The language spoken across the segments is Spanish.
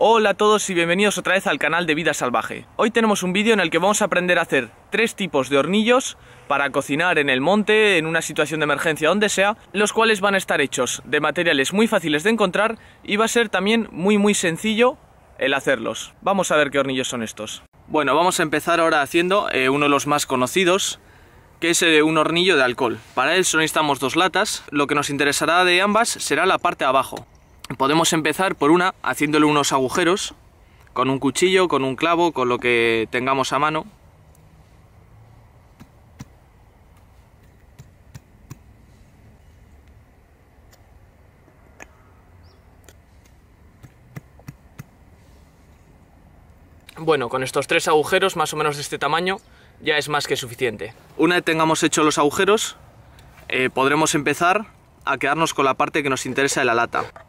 Hola a todos y bienvenidos otra vez al canal de Vida Salvaje. Hoy tenemos un vídeo en el que vamos a aprender a hacer tres tipos de hornillos para cocinar en el monte, en una situación de emergencia, donde sea, los cuales van a estar hechos de materiales muy fáciles de encontrar y va a ser también muy muy sencillo el hacerlos. Vamos a ver qué hornillos son estos. Bueno, vamos a empezar ahora haciendo eh, uno de los más conocidos, que es eh, un hornillo de alcohol. Para eso necesitamos dos latas, lo que nos interesará de ambas será la parte de abajo. Podemos empezar por una haciéndole unos agujeros con un cuchillo, con un clavo, con lo que tengamos a mano. Bueno, con estos tres agujeros más o menos de este tamaño ya es más que suficiente. Una vez tengamos hecho los agujeros, eh, podremos empezar a quedarnos con la parte que nos interesa de la lata.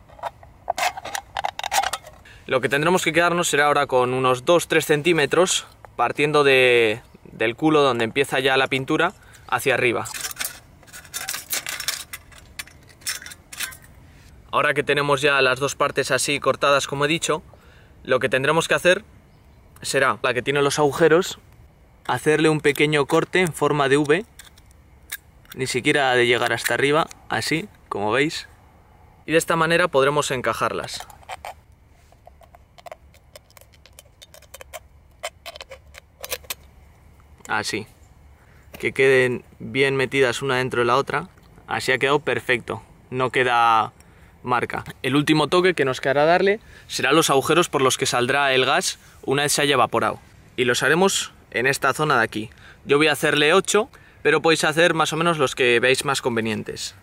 Lo que tendremos que quedarnos será ahora con unos 2-3 centímetros partiendo de, del culo donde empieza ya la pintura hacia arriba. Ahora que tenemos ya las dos partes así cortadas como he dicho, lo que tendremos que hacer será la que tiene los agujeros, hacerle un pequeño corte en forma de V, ni siquiera de llegar hasta arriba, así, como veis, y de esta manera podremos encajarlas. Así. Que queden bien metidas una dentro de la otra. Así ha quedado perfecto. No queda marca. El último toque que nos quedará darle será los agujeros por los que saldrá el gas una vez se haya evaporado. Y los haremos en esta zona de aquí. Yo voy a hacerle 8, pero podéis hacer más o menos los que veáis más convenientes.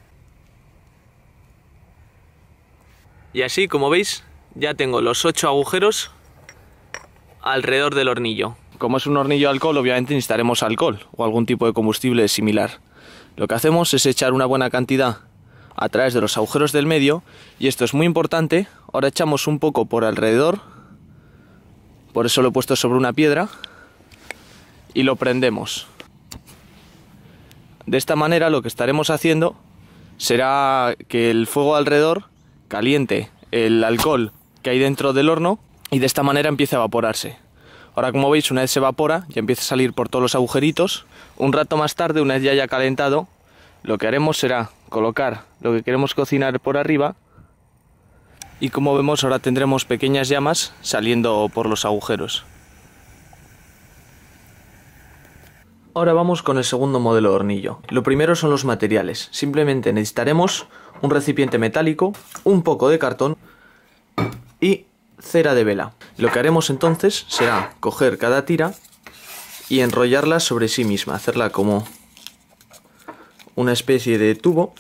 Y así, como veis, ya tengo los 8 agujeros alrededor del hornillo. Como es un hornillo de alcohol, obviamente necesitaremos alcohol o algún tipo de combustible similar. Lo que hacemos es echar una buena cantidad a través de los agujeros del medio y esto es muy importante. Ahora echamos un poco por alrededor, por eso lo he puesto sobre una piedra y lo prendemos. De esta manera lo que estaremos haciendo será que el fuego alrededor caliente el alcohol que hay dentro del horno y de esta manera empiece a evaporarse. Ahora como veis una vez se evapora ya empieza a salir por todos los agujeritos. Un rato más tarde, una vez ya haya calentado, lo que haremos será colocar lo que queremos cocinar por arriba y como vemos ahora tendremos pequeñas llamas saliendo por los agujeros. Ahora vamos con el segundo modelo de hornillo. Lo primero son los materiales. Simplemente necesitaremos un recipiente metálico, un poco de cartón y cera de vela. Lo que haremos entonces será coger cada tira y enrollarla sobre sí misma, hacerla como una especie de tubo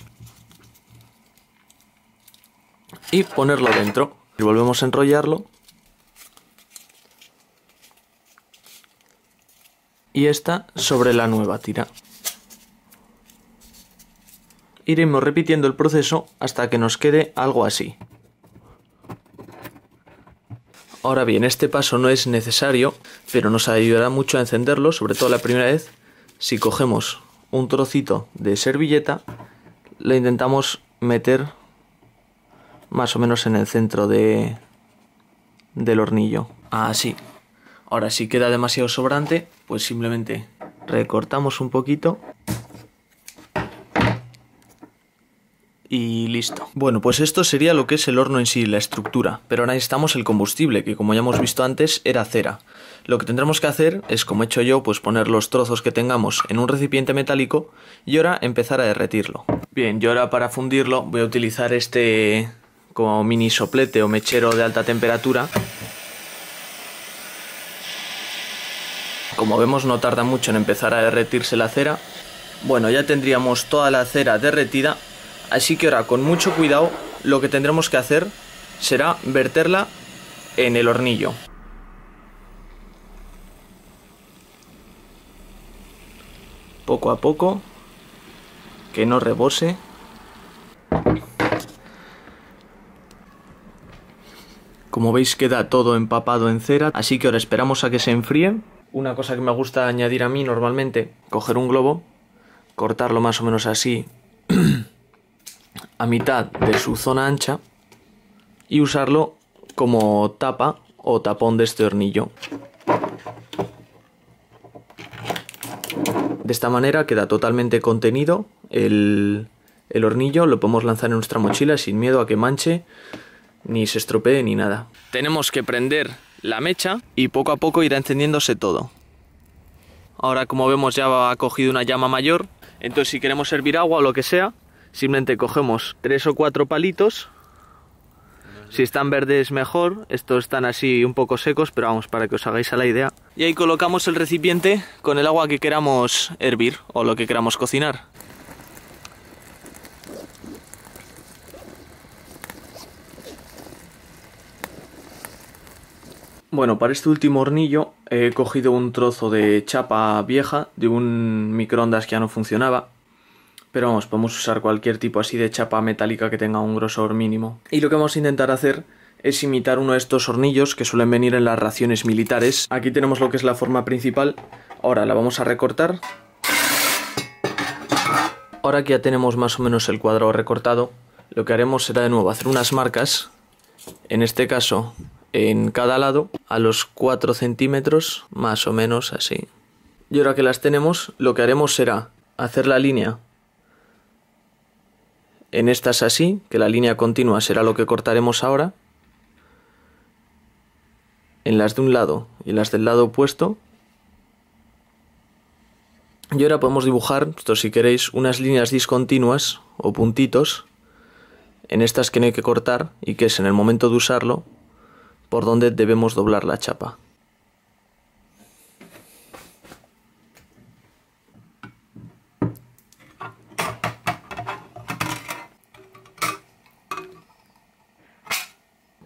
y ponerlo dentro. Y volvemos a enrollarlo y esta sobre la nueva tira. Iremos repitiendo el proceso hasta que nos quede algo así. Ahora bien, este paso no es necesario, pero nos ayudará mucho a encenderlo, sobre todo la primera vez, si cogemos un trocito de servilleta, le intentamos meter más o menos en el centro de, del hornillo. Así. Ahora, si queda demasiado sobrante, pues simplemente recortamos un poquito y listo. Bueno, pues esto sería lo que es el horno en sí, la estructura, pero ahora necesitamos el combustible, que como ya hemos visto antes era cera. Lo que tendremos que hacer es, como he hecho yo, pues poner los trozos que tengamos en un recipiente metálico y ahora empezar a derretirlo. Bien, yo ahora para fundirlo voy a utilizar este como mini soplete o mechero de alta temperatura. Como vemos no tarda mucho en empezar a derretirse la cera. Bueno, ya tendríamos toda la cera derretida Así que ahora con mucho cuidado lo que tendremos que hacer será verterla en el hornillo. Poco a poco, que no rebose. Como veis queda todo empapado en cera, así que ahora esperamos a que se enfríe. Una cosa que me gusta añadir a mí normalmente, coger un globo, cortarlo más o menos así a mitad de su zona ancha y usarlo como tapa o tapón de este hornillo. De esta manera queda totalmente contenido el, el hornillo, lo podemos lanzar en nuestra mochila sin miedo a que manche, ni se estropee ni nada. Tenemos que prender la mecha y poco a poco irá encendiéndose todo. Ahora como vemos ya ha cogido una llama mayor, entonces si queremos servir agua o lo que sea, simplemente cogemos tres o cuatro palitos. Si están verdes mejor, estos están así un poco secos, pero vamos, para que os hagáis a la idea. Y ahí colocamos el recipiente con el agua que queramos hervir o lo que queramos cocinar. Bueno, para este último hornillo he cogido un trozo de chapa vieja de un microondas que ya no funcionaba. Pero vamos, podemos usar cualquier tipo así de chapa metálica que tenga un grosor mínimo. Y lo que vamos a intentar hacer es imitar uno de estos hornillos que suelen venir en las raciones militares. Aquí tenemos lo que es la forma principal. Ahora la vamos a recortar. Ahora que ya tenemos más o menos el cuadrado recortado, lo que haremos será de nuevo hacer unas marcas. En este caso en cada lado a los 4 centímetros más o menos así y ahora que las tenemos lo que haremos será hacer la línea en estas así que la línea continua será lo que cortaremos ahora en las de un lado y las del lado opuesto y ahora podemos dibujar, esto si queréis, unas líneas discontinuas o puntitos en estas que no hay que cortar y que es en el momento de usarlo por donde debemos doblar la chapa.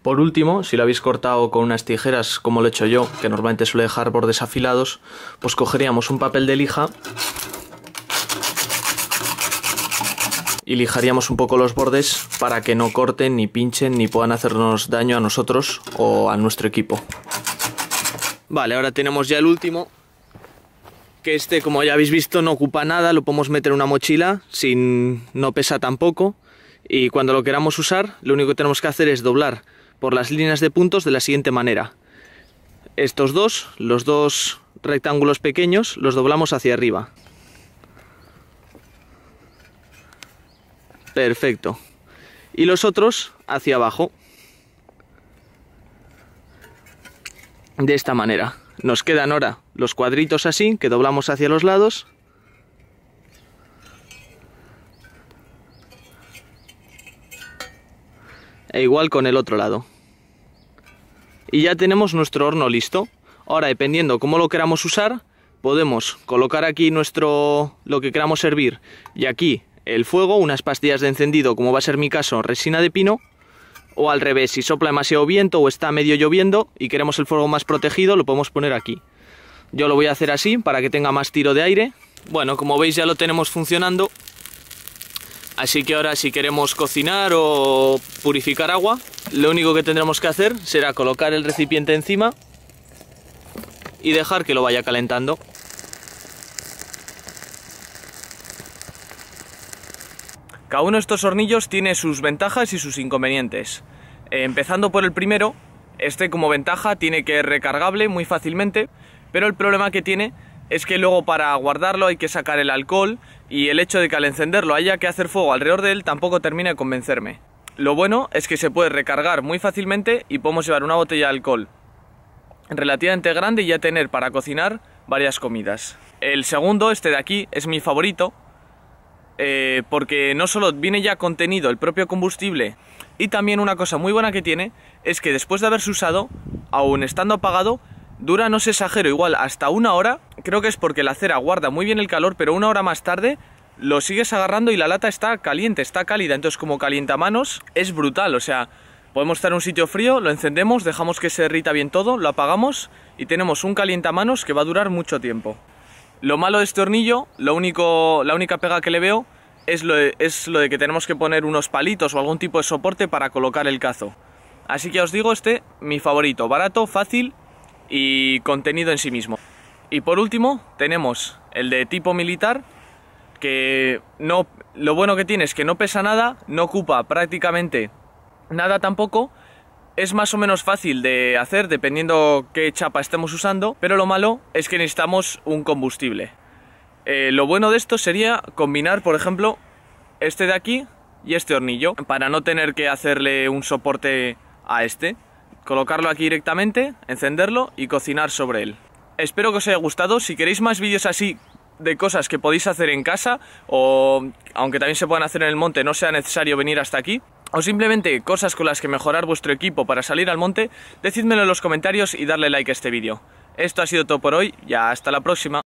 Por último, si lo habéis cortado con unas tijeras como lo he hecho yo, que normalmente suele dejar bordes afilados, pues cogeríamos un papel de lija y lijaríamos un poco los bordes para que no corten ni pinchen ni puedan hacernos daño a nosotros o a nuestro equipo. Vale, ahora tenemos ya el último. Que este, como ya habéis visto, no ocupa nada, lo podemos meter en una mochila, sin no pesa tampoco. Y cuando lo queramos usar, lo único que tenemos que hacer es doblar por las líneas de puntos de la siguiente manera. Estos dos, los dos rectángulos pequeños, los doblamos hacia arriba. Perfecto. Y los otros hacia abajo. De esta manera. Nos quedan ahora los cuadritos así, que doblamos hacia los lados. E igual con el otro lado. Y ya tenemos nuestro horno listo. Ahora, dependiendo cómo lo queramos usar, podemos colocar aquí nuestro lo que queramos servir y aquí el fuego, unas pastillas de encendido, como va a ser mi caso, resina de pino, o al revés, si sopla demasiado viento o está medio lloviendo y queremos el fuego más protegido, lo podemos poner aquí. Yo lo voy a hacer así para que tenga más tiro de aire. Bueno, como veis ya lo tenemos funcionando. Así que ahora si queremos cocinar o purificar agua, lo único que tendremos que hacer será colocar el recipiente encima y dejar que lo vaya calentando. Cada uno de estos hornillos tiene sus ventajas y sus inconvenientes. Eh, empezando por el primero, este como ventaja tiene que es recargable muy fácilmente, pero el problema que tiene es que luego para guardarlo hay que sacar el alcohol y el hecho de que al encenderlo haya que hacer fuego alrededor de él tampoco termina de convencerme. Lo bueno es que se puede recargar muy fácilmente y podemos llevar una botella de alcohol relativamente grande y ya tener para cocinar varias comidas. El segundo, este de aquí, es mi favorito eh, porque no solo viene ya contenido el propio combustible y también una cosa muy buena que tiene es que después de haberse usado, aún estando apagado, dura, no se exagero, igual hasta una hora, creo que es porque la cera guarda muy bien el calor, pero una hora más tarde lo sigues agarrando y la lata está caliente, está cálida, entonces como calienta manos es brutal, o sea, podemos estar en un sitio frío, lo encendemos, dejamos que se derrita bien todo, lo apagamos y tenemos un calientamanos que va a durar mucho tiempo. Lo malo de este hornillo, lo único, la única pega que le veo es lo, de, es lo de que tenemos que poner unos palitos o algún tipo de soporte para colocar el cazo. Así que os digo este, mi favorito, barato, fácil y contenido en sí mismo. Y por último tenemos el de tipo militar, que no, lo bueno que tiene es que no pesa nada, no ocupa prácticamente nada tampoco, Es más o menos fácil de hacer dependiendo qué chapa estemos usando, pero lo malo es que necesitamos un combustible. Eh, lo bueno de esto sería combinar, por ejemplo, este de aquí y este hornillo, para no tener que hacerle un soporte a este. Colocarlo aquí directamente, encenderlo y cocinar sobre él. Espero que os haya gustado, si queréis más vídeos así de cosas que podéis hacer en casa o aunque también se puedan hacer en el monte no sea necesario venir hasta aquí o simplemente cosas con las que mejorar vuestro equipo para salir al monte, decídmelo en los comentarios y darle like a este vídeo. Esto ha sido todo por hoy, ya hasta la próxima.